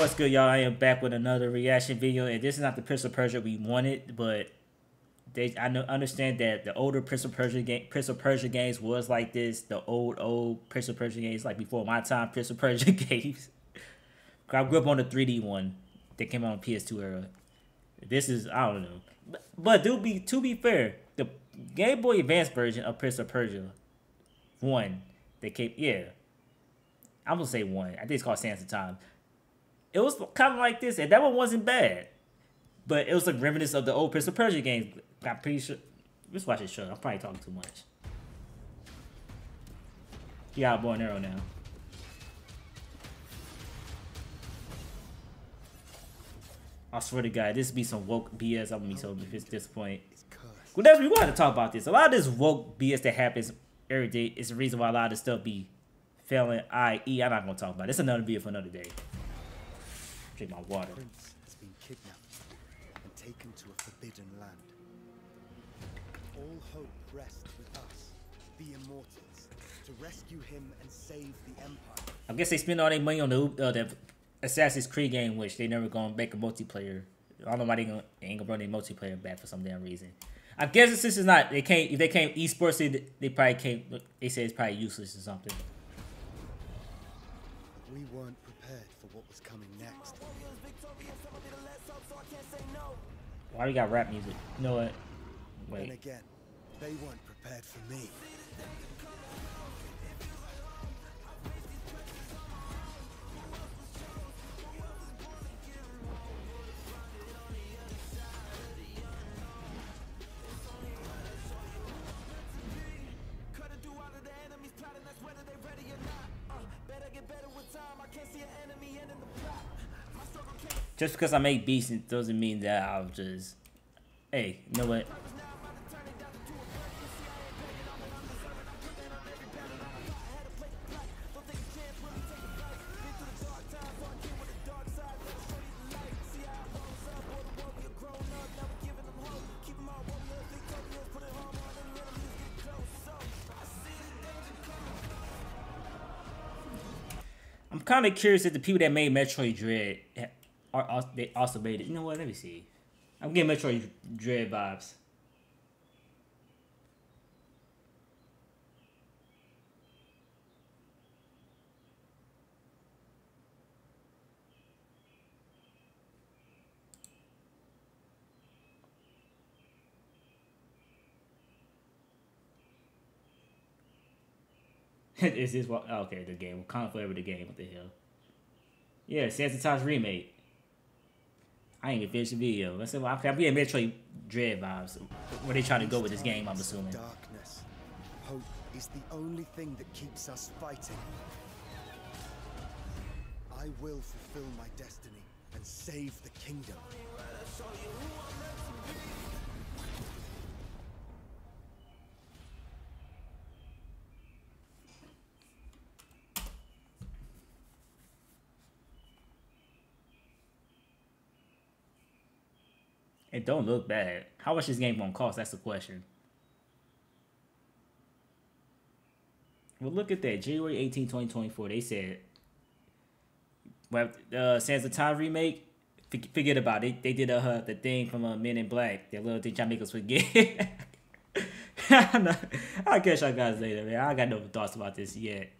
What's good, y'all? I am back with another reaction video, and this is not the Prince of Persia we wanted, but they I know, understand that the older Prince of Persia game, Prince of Persia games was like this. The old old Prince of Persia games, like before my time, Prince of Persia games. I grew up on the 3D one that came out on PS2 era. This is I don't know, but, but do be to be fair, the Game Boy Advance version of Prince of Persia one that came yeah. I'm gonna say one. I think it's called Sands of Time. It was kind of like this, and that one wasn't bad. But it was like reminiscent of the old Prince of Persia games. I'm pretty sure. Let's watch this show. I'm probably talking too much. He got bow and arrow now. I swear to God, this be some woke BS. I'm gonna be so disappointed. Well, that's we wanted to talk about this. A lot of this woke BS that happens every day is the reason why a lot of this stuff be failing. I.e., I'm not gonna talk about it. It's another video for another day. Drink my water. Prince has been kidnapped and taken to a forbidden land. All hope rests with us, the Immortals, to rescue him and save the Empire. I guess they spend all their money on the uh, the Assassin's Creed game, which they never gonna make a multiplayer. I don't know why they, gonna, they ain't gonna bring their multiplayer back for some damn reason. I guess since it's not, they can't. If they can't esports, they, they probably can't. They say it's probably useless or something. We weren't prepared for what was coming next. Why we got rap music? You know what? Wait. And again, they weren't prepared for me. Just because I make beats doesn't mean that I'll just, hey, you know what? I'm kind of curious if the people that made Metroid Dread are they also made it. You know what? Let me see. I'm getting Metroid Dread vibes. Is this what? Okay, the game. Wakanda Forever, the game. What the hell? Yeah, Sands of remake. I ain't even finished the video. Let's say well, I'm getting Metroid Dread vibes. Where they trying to go with this game, I'm assuming. Darkness. Hope is the only thing that keeps us fighting. I will fulfill my destiny and save the kingdom. It don't look bad. How much this game gonna cost? That's the question. Well, look at that. January 18, 2024. They said, well, uh, Sands of Time remake, forget about it. They did uh, the thing from uh, Men in Black. That little thing trying to make us forget. I'll catch y'all guys later, man. I got no thoughts about this yet.